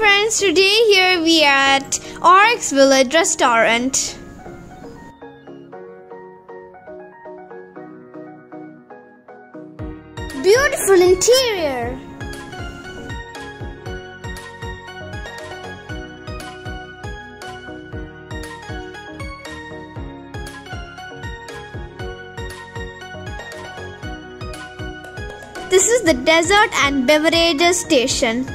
friends, today here we are at Oryx Village Restaurant. Beautiful interior. This is the dessert and beverages station.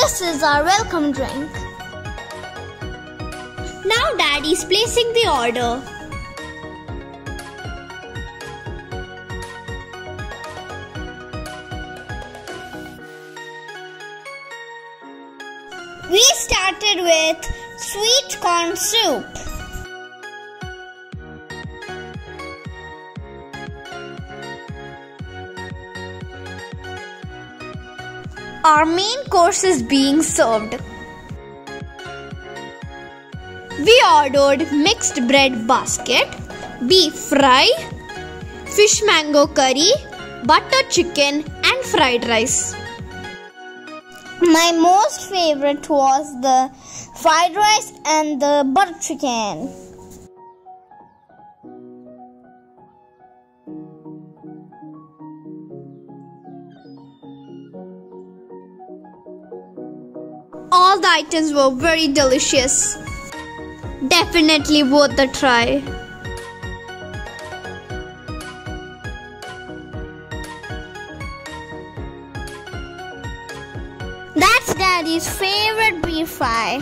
This is our welcome drink. Now daddy's placing the order. We started with sweet corn soup. Our main course is being served. We ordered mixed bread basket, beef fry, fish mango curry, butter chicken and fried rice. My most favorite was the fried rice and the butter chicken. All the items were very delicious. Definitely worth the try. That's Daddy's favorite beef fry.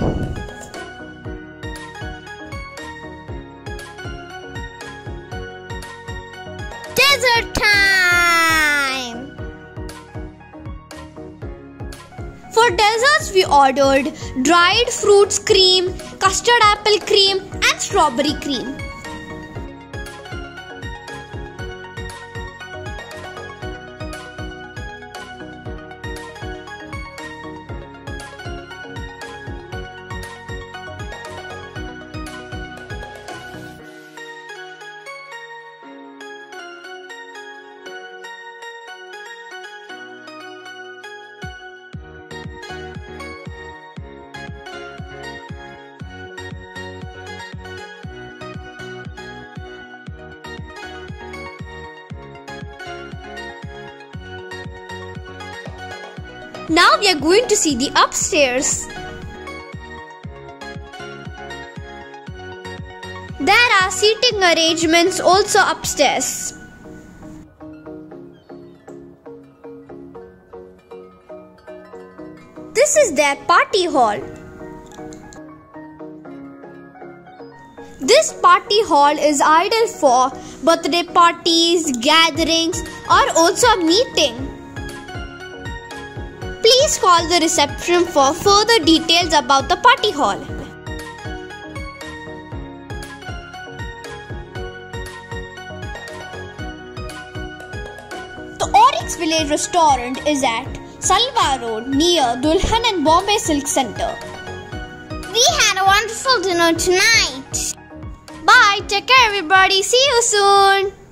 Dessert time! For desserts, we ordered dried fruits cream, custard apple cream, and strawberry cream. Now we are going to see the upstairs. There are seating arrangements also upstairs. This is their party hall. This party hall is ideal for birthday parties, gatherings, or also a meeting. Please call the reception for further details about the party hall. The Oryx Village restaurant is at Salwa Road near Dulhan and Bombay Silk Center. We had a wonderful dinner tonight. Bye, take care everybody. See you soon.